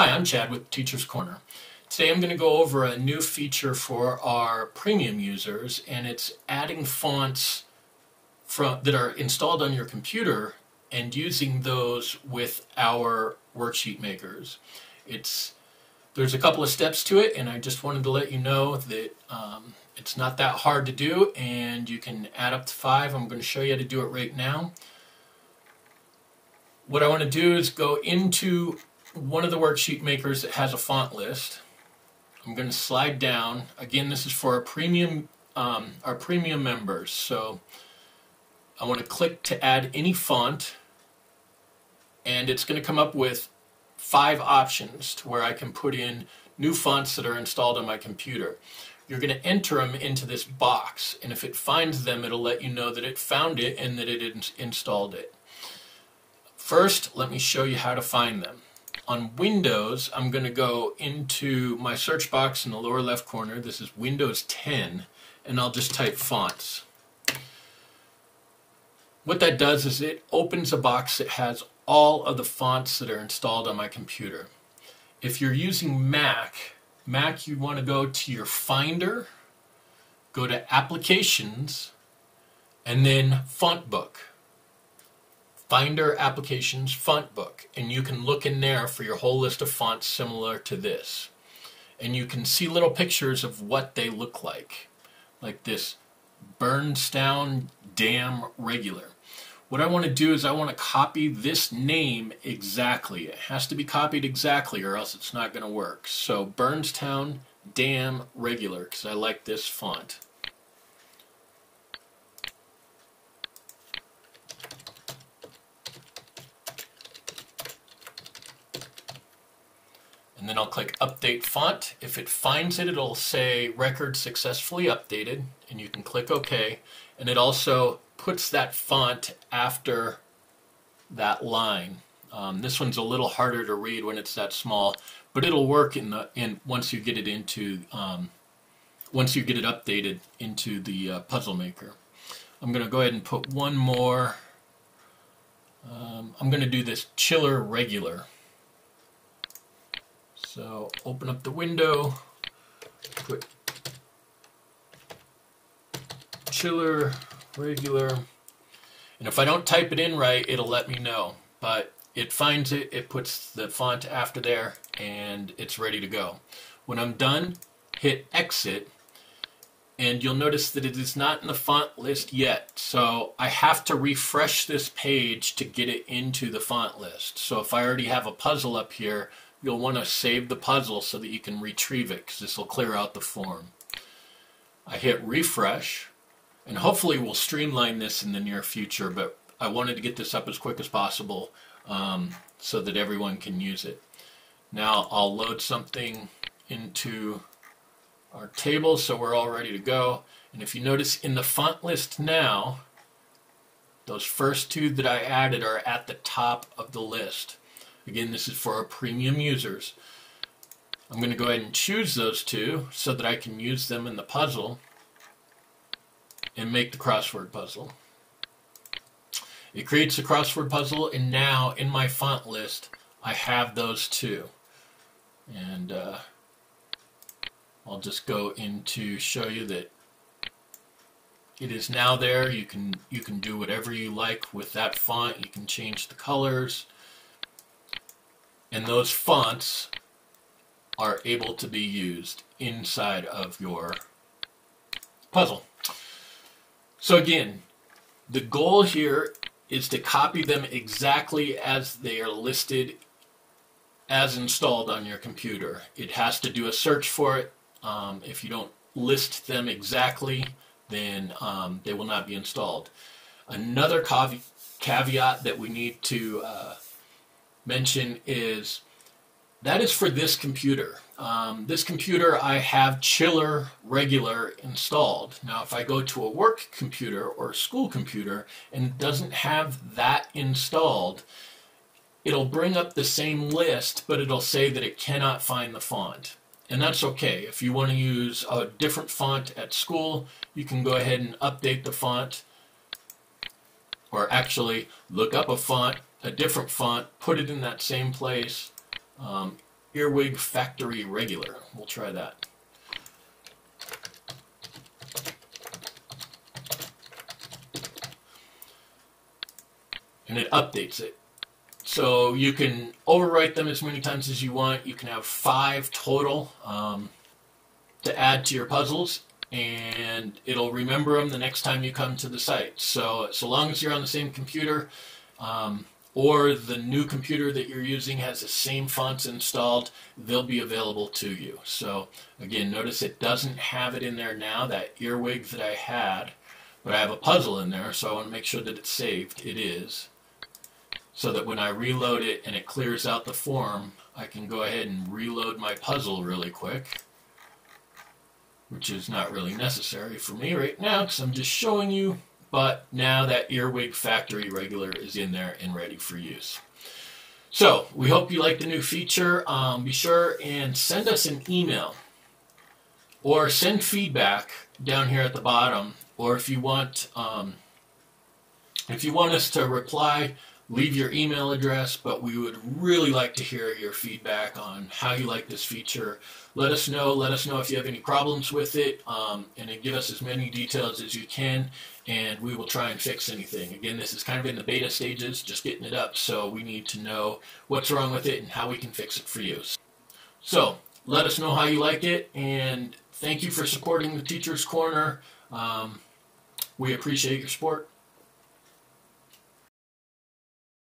Hi, I'm Chad with Teacher's Corner. Today I'm going to go over a new feature for our premium users and it's adding fonts from, that are installed on your computer and using those with our worksheet makers. It's There's a couple of steps to it and I just wanted to let you know that um, it's not that hard to do and you can add up to five. I'm going to show you how to do it right now. What I want to do is go into one of the worksheet makers that has a font list. I'm going to slide down. Again, this is for our premium um, our premium members. So I want to click to add any font, and it's going to come up with five options to where I can put in new fonts that are installed on my computer. You're going to enter them into this box, and if it finds them, it'll let you know that it found it and that it installed it. First, let me show you how to find them on Windows, I'm going to go into my search box in the lower left corner. This is Windows 10, and I'll just type fonts. What that does is it opens a box that has all of the fonts that are installed on my computer. If you're using Mac, Mac you want to go to your Finder, go to Applications, and then Font Book. Finder Applications Font Book, and you can look in there for your whole list of fonts similar to this. And you can see little pictures of what they look like, like this Burnstown Dam Regular. What I want to do is I want to copy this name exactly. It has to be copied exactly or else it's not going to work. So Burnstown Dam Regular, because I like this font. And then I'll click Update Font. If it finds it, it'll say Record Successfully Updated, and you can click OK. And it also puts that font after that line. Um, this one's a little harder to read when it's that small, but it'll work in the in once you get it into um, once you get it updated into the uh, puzzle maker. I'm going to go ahead and put one more. Um, I'm going to do this chiller regular. So open up the window, put chiller, regular, and if I don't type it in right, it'll let me know. But it finds it, it puts the font after there, and it's ready to go. When I'm done, hit exit, and you'll notice that it is not in the font list yet. So I have to refresh this page to get it into the font list. So if I already have a puzzle up here, you'll want to save the puzzle so that you can retrieve it because this will clear out the form. I hit refresh and hopefully we'll streamline this in the near future but I wanted to get this up as quick as possible um, so that everyone can use it. Now I'll load something into our table so we're all ready to go and if you notice in the font list now those first two that I added are at the top of the list. Again, this is for our premium users. I'm going to go ahead and choose those two so that I can use them in the puzzle and make the crossword puzzle. It creates a crossword puzzle and now in my font list I have those two. And uh, I'll just go in to show you that it is now there. You can you can do whatever you like with that font. You can change the colors and those fonts are able to be used inside of your puzzle. So again, the goal here is to copy them exactly as they are listed as installed on your computer. It has to do a search for it. Um, if you don't list them exactly, then um, they will not be installed. Another caveat that we need to uh, mention is that is for this computer. Um, this computer I have Chiller Regular installed. Now if I go to a work computer or school computer and doesn't have that installed, it'll bring up the same list, but it'll say that it cannot find the font. And that's okay. If you want to use a different font at school, you can go ahead and update the font or actually look up a font a different font, put it in that same place. Um, Earwig Factory Regular. We'll try that. And it updates it. So you can overwrite them as many times as you want. You can have five total um, to add to your puzzles, and it'll remember them the next time you come to the site. So so long as you're on the same computer, um, or the new computer that you're using has the same fonts installed, they'll be available to you. So again, notice it doesn't have it in there now, that earwig that I had, but I have a puzzle in there, so I want to make sure that it's saved. It is so that when I reload it and it clears out the form, I can go ahead and reload my puzzle really quick, which is not really necessary for me right now because I'm just showing you, but now that Earwig Factory Regular is in there and ready for use. So, we hope you like the new feature. Um, be sure and send us an email or send feedback down here at the bottom, or if you want, um, if you want us to reply leave your email address, but we would really like to hear your feedback on how you like this feature. Let us know. Let us know if you have any problems with it, um, and give us as many details as you can, and we will try and fix anything. Again, this is kind of in the beta stages, just getting it up, so we need to know what's wrong with it and how we can fix it for you. So let us know how you like it, and thank you for supporting the Teacher's Corner. Um, we appreciate your support.